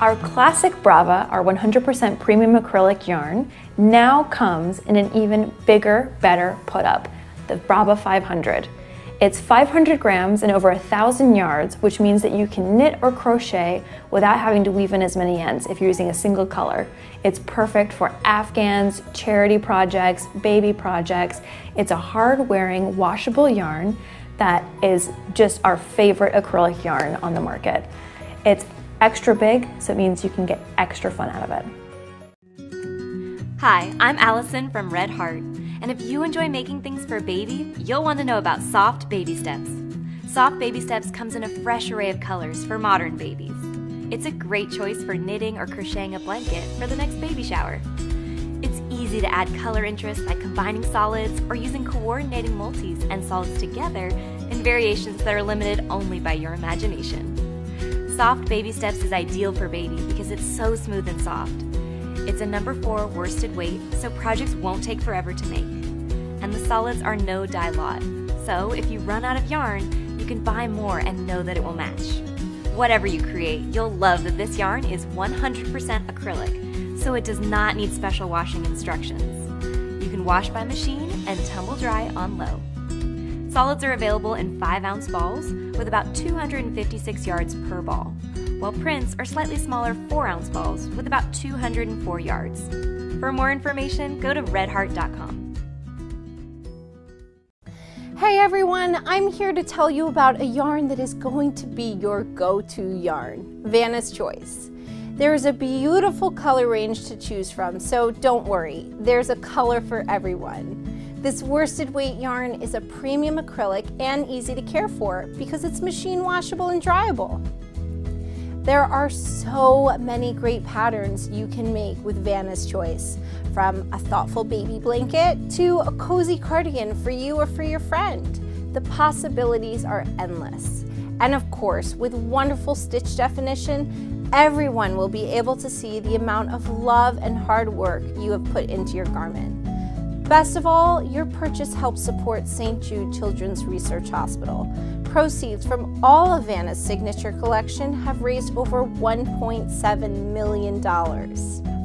Our classic Brava, our 100% premium acrylic yarn, now comes in an even bigger, better put up, the Brava 500. It's 500 grams and over a thousand yards, which means that you can knit or crochet without having to weave in as many ends if you're using a single color. It's perfect for Afghans, charity projects, baby projects. It's a hard wearing, washable yarn that is just our favorite acrylic yarn on the market. It's extra big, so it means you can get extra fun out of it. Hi, I'm Allison from Red Heart, and if you enjoy making things for a baby, you'll want to know about Soft Baby Steps. Soft Baby Steps comes in a fresh array of colors for modern babies. It's a great choice for knitting or crocheting a blanket for the next baby shower. It's easy to add color interest by combining solids or using coordinating multis and solids together in variations that are limited only by your imagination. Soft Baby Steps is ideal for baby because it's so smooth and soft. It's a number 4 worsted weight, so projects won't take forever to make. And the solids are no dye lot, so if you run out of yarn, you can buy more and know that it will match. Whatever you create, you'll love that this yarn is 100% acrylic, so it does not need special washing instructions. You can wash by machine and tumble dry on low. Solids are available in 5 ounce balls with about 256 yards per ball, while prints are slightly smaller 4 ounce balls with about 204 yards. For more information, go to redheart.com. Hey everyone, I'm here to tell you about a yarn that is going to be your go-to yarn, Vanna's Choice. There is a beautiful color range to choose from, so don't worry, there's a color for everyone. This worsted weight yarn is a premium acrylic and easy to care for because it's machine washable and dryable. There are so many great patterns you can make with Vanna's Choice, from a thoughtful baby blanket to a cozy cardigan for you or for your friend. The possibilities are endless. And of course, with wonderful stitch definition, everyone will be able to see the amount of love and hard work you have put into your garment. Best of all, your purchase helps support St. Jude Children's Research Hospital. Proceeds from all of Vanna's signature collection have raised over $1.7 million.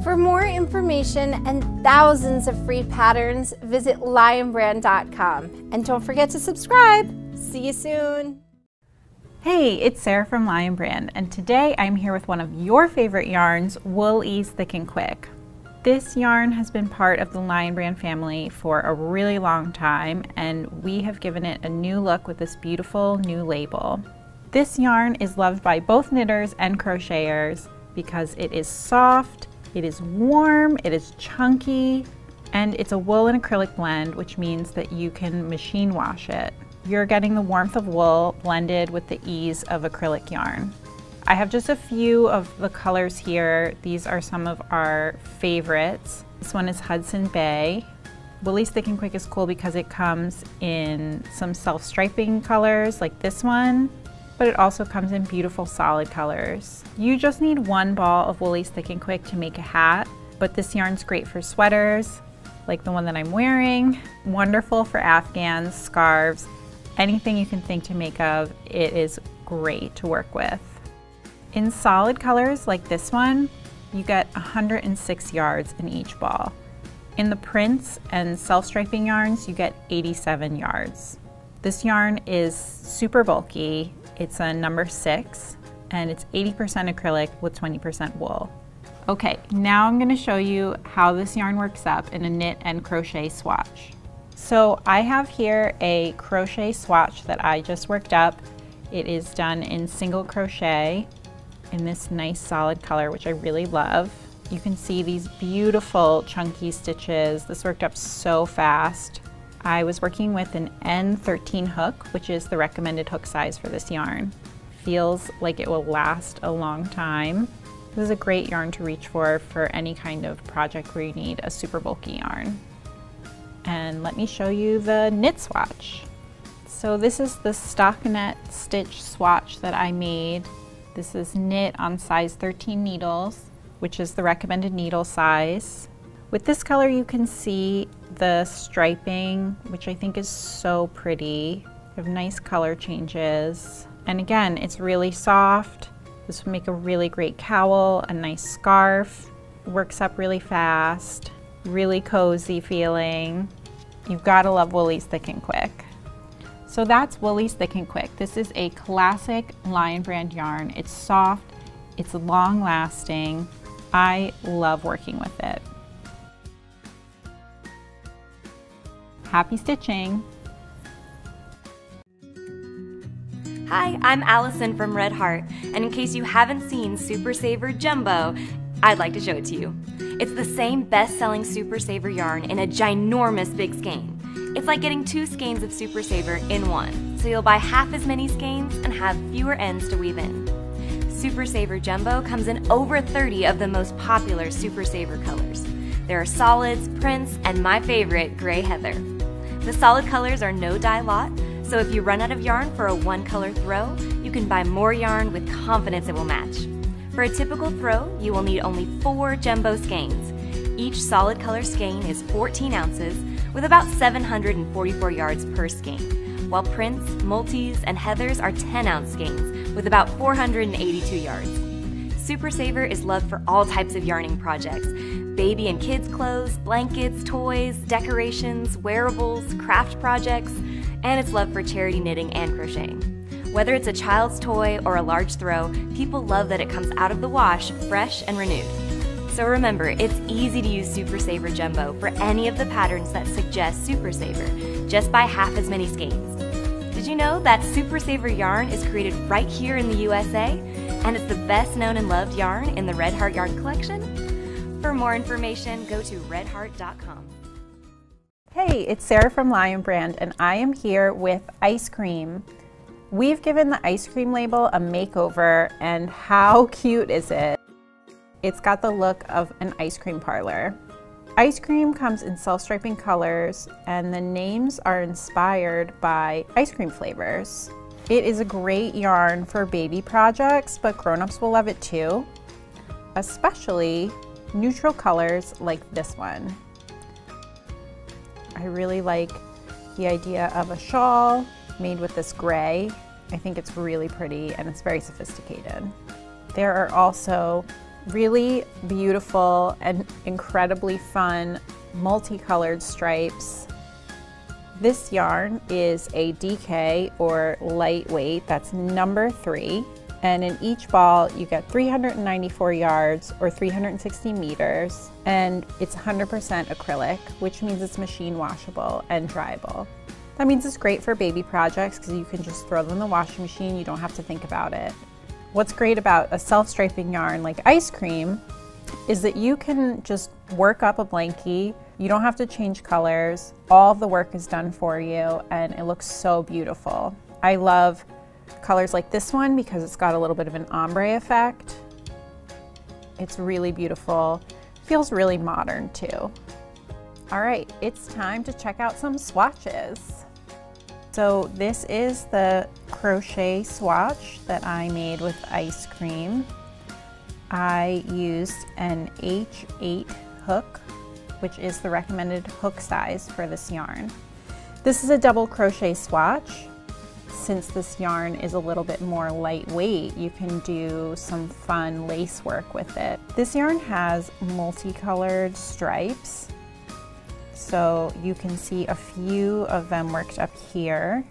For more information and thousands of free patterns, visit lionbrand.com. And don't forget to subscribe. See you soon. Hey, it's Sarah from Lion Brand, and today I'm here with one of your favorite yarns, Wool Ease Thick and Quick. This yarn has been part of the Lion Brand family for a really long time and we have given it a new look with this beautiful new label. This yarn is loved by both knitters and crocheters because it is soft, it is warm, it is chunky, and it's a wool and acrylic blend which means that you can machine wash it. You're getting the warmth of wool blended with the ease of acrylic yarn. I have just a few of the colors here. These are some of our favorites. This one is Hudson Bay. Wool Thick and Quick is cool because it comes in some self-striping colors like this one, but it also comes in beautiful solid colors. You just need one ball of Wool Thick and Quick to make a hat, but this yarn's great for sweaters, like the one that I'm wearing. Wonderful for Afghans, scarves, anything you can think to make of, it is great to work with. In solid colors like this one, you get 106 yards in each ball. In the prints and self-striping yarns, you get 87 yards. This yarn is super bulky. It's a number six, and it's 80% acrylic with 20% wool. Okay, now I'm gonna show you how this yarn works up in a knit and crochet swatch. So I have here a crochet swatch that I just worked up. It is done in single crochet in this nice solid color, which I really love. You can see these beautiful chunky stitches. This worked up so fast. I was working with an N13 hook, which is the recommended hook size for this yarn. Feels like it will last a long time. This is a great yarn to reach for for any kind of project where you need a super bulky yarn. And let me show you the knit swatch. So this is the stockinette stitch swatch that I made this is knit on size 13 needles, which is the recommended needle size. With this color you can see the striping, which I think is so pretty. You have nice color changes. And again, it's really soft. This would make a really great cowl, a nice scarf, works up really fast, really cozy feeling. You've gotta love Wool-Ease Thick and Quick. So that's Wool-Ease Thick and Quick. This is a classic Lion Brand yarn. It's soft, it's long lasting. I love working with it. Happy stitching! Hi, I'm Allison from Red Heart, and in case you haven't seen Super Saver Jumbo, I'd like to show it to you. It's the same best-selling Super Saver yarn in a ginormous big skein. It's like getting two skeins of Super Saver in one, so you'll buy half as many skeins and have fewer ends to weave in. Super Saver Jumbo comes in over 30 of the most popular Super Saver colors. There are solids, prints, and my favorite, gray heather. The solid colors are no dye lot, so if you run out of yarn for a one color throw, you can buy more yarn with confidence it will match. For a typical throw, you will need only four jumbo skeins. Each solid color skein is 14 ounces with about 744 yards per skein, while prints, multis, and heathers are 10 ounce skeins with about 482 yards. Super Saver is loved for all types of yarning projects baby and kids' clothes, blankets, toys, decorations, wearables, craft projects, and it's loved for charity knitting and crocheting. Whether it's a child's toy or a large throw, people love that it comes out of the wash fresh and renewed. So remember, it's easy to use Super Saver Jumbo for any of the patterns that suggest Super Saver. Just buy half as many skeins. Did you know that Super Saver yarn is created right here in the USA? And it's the best known and loved yarn in the Red Heart Yarn Collection? For more information, go to redheart.com. Hey, it's Sarah from Lion Brand, and I am here with ice cream. We've given the ice cream label a makeover, and how cute is it? It's got the look of an ice cream parlor. Ice cream comes in self-striping colors, and the names are inspired by ice cream flavors. It is a great yarn for baby projects, but grown-ups will love it too, especially neutral colors like this one. I really like the idea of a shawl made with this gray. I think it's really pretty and it's very sophisticated. There are also really beautiful and incredibly fun multicolored stripes. This yarn is a DK or lightweight, that's number three. And in each ball, you get 394 yards or 360 meters, and it's 100% acrylic, which means it's machine washable and dryable. That means it's great for baby projects because you can just throw them in the washing machine, you don't have to think about it. What's great about a self-striping yarn like ice cream is that you can just work up a blankie, you don't have to change colors, all the work is done for you, and it looks so beautiful. I love colors like this one because it's got a little bit of an ombre effect. It's really beautiful. Feels really modern too. All right, it's time to check out some swatches. So this is the crochet swatch that I made with ice cream. I used an H8 hook, which is the recommended hook size for this yarn. This is a double crochet swatch since this yarn is a little bit more lightweight, you can do some fun lace work with it. This yarn has multicolored stripes, so you can see a few of them worked up here.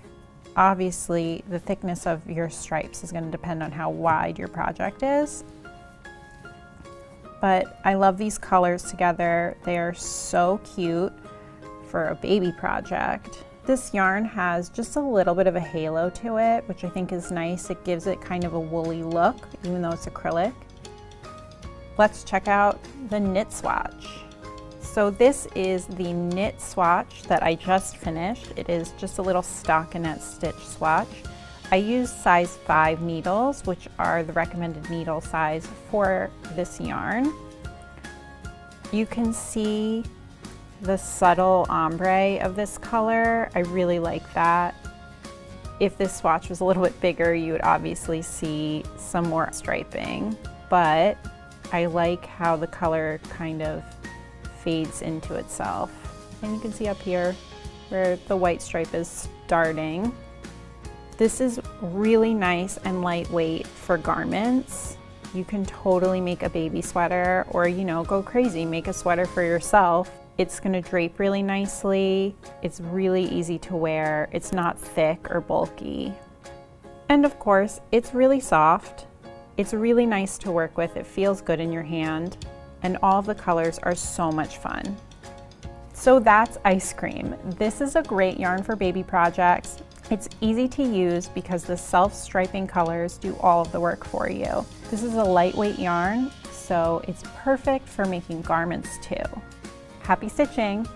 Obviously, the thickness of your stripes is going to depend on how wide your project is. But I love these colors together. They are so cute for a baby project. This yarn has just a little bit of a halo to it, which I think is nice. It gives it kind of a woolly look, even though it's acrylic. Let's check out the knit swatch. So this is the knit swatch that I just finished. It is just a little stockinette stitch swatch. I use size 5 needles, which are the recommended needle size for this yarn. You can see the subtle ombre of this color. I really like that. If this swatch was a little bit bigger, you would obviously see some more striping, but I like how the color kind of fades into itself. And you can see up here where the white stripe is starting. This is really nice and lightweight for garments. You can totally make a baby sweater or, you know, go crazy, make a sweater for yourself. It's gonna drape really nicely. It's really easy to wear. It's not thick or bulky. And of course, it's really soft. It's really nice to work with. It feels good in your hand. And all the colors are so much fun. So that's ice cream. This is a great yarn for baby projects. It's easy to use because the self-striping colors do all of the work for you. This is a lightweight yarn, so it's perfect for making garments too. Happy stitching!